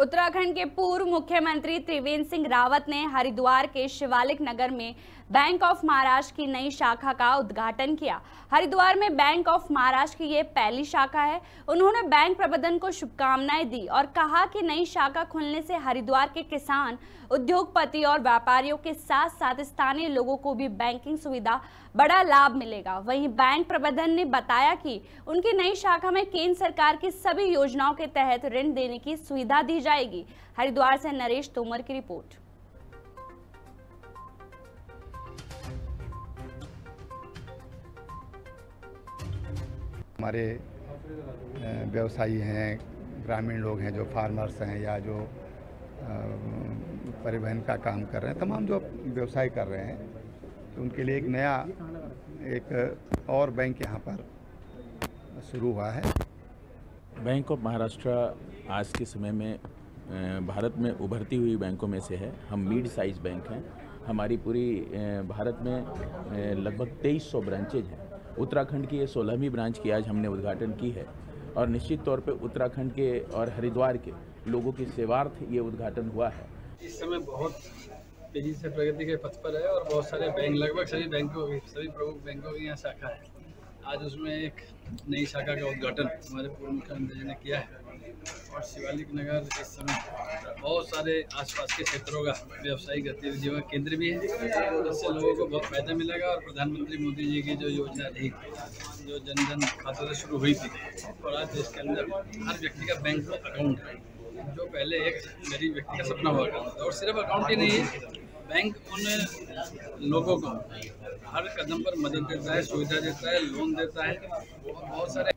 उत्तराखंड के पूर्व मुख्यमंत्री त्रिवेंद्र सिंह रावत ने हरिद्वार के शिवालिक नगर में बैंक ऑफ़ महाराष्ट्र की नई शाखा का उद्घाटन किया। हरिद्वार में बैंक ऑफ़ महाराष्ट्र की ये पहली शाखा है। उन्होंने बैंक प्रबंधन को शुभकामनाएँ दी और कहा कि नई शाखा खुलने से हरिद्वार के किसान, उद्योगपति और व्यापारियों के साथ साथ स्थानीय लोगों को भी बैंकिंग सुविधा बड़ा लाभ मिलेगा। वहीं बैंक प्रबंधन ने बताया कि उनकी नई शाखा में केंद्र सरकार की सभी योजनाओं के तहत ऋण देने की सुविधा दी जाएगी। हरिद्वार से नरेश तोमर की रिपोर्ट। हमारे व्यवसायी हैं ग्रामीण लोग हैं जो फार्मर्स हैं या जो परिवहन का काम कर रहे हैं तमाम जो व्यवसाय कर रहे हैं तो उनके लिए एक नया एक और बैंक यहाँ पर शुरू हुआ है। बैंक ऑफ़ महाराष्ट्र आज के समय में भारत में उभरती हुई बैंकों में से है। हम मिड साइज़ बैंक हैं। हमारी पूरी भारत में लगभग 2300 ब्रांचेज हैं। उत्तराखंड की ये सोलहवीं ब्रांच की आज हमने उद्घाटन की है। और निश्चित तौर पे उत्तराखंड के और हरिद्वार के लोगों की सेवार्थ ये उद्घाटन हुआ है। इस समय बहुत तेज़ी से प्रगति के पथ पर है और बहुत सारे बैंक, लगभग सभी बैंकों की, सभी प्रमुख बैंकों की यहाँ शाखा है। आज उसमें एक नई शाखा का उद्घाटन हमारे पूर्व मुख्यमंत्री जी ने किया है और शिवालिक नगर इस समय बहुत सारे आसपास के क्षेत्रों का व्यावसायिक गतिविधियों का केंद्र भी है। जिससे लोगों को बहुत फ़ायदा मिलेगा और प्रधानमंत्री मोदी जी की जो योजना रही, जो जन जन खातों से शुरू हुई थी और आज देश के अंदर हर व्यक्ति का बैंक में अकाउंट है, जो पहले एक गरीब व्यक्ति का सपना हुआ करता था। और सिर्फ़ अकाउंट ही नहीं है बैंक उन लोगों को हर कदम पर मदद देता है सुविधा देता है लोन देता है बहुत सारे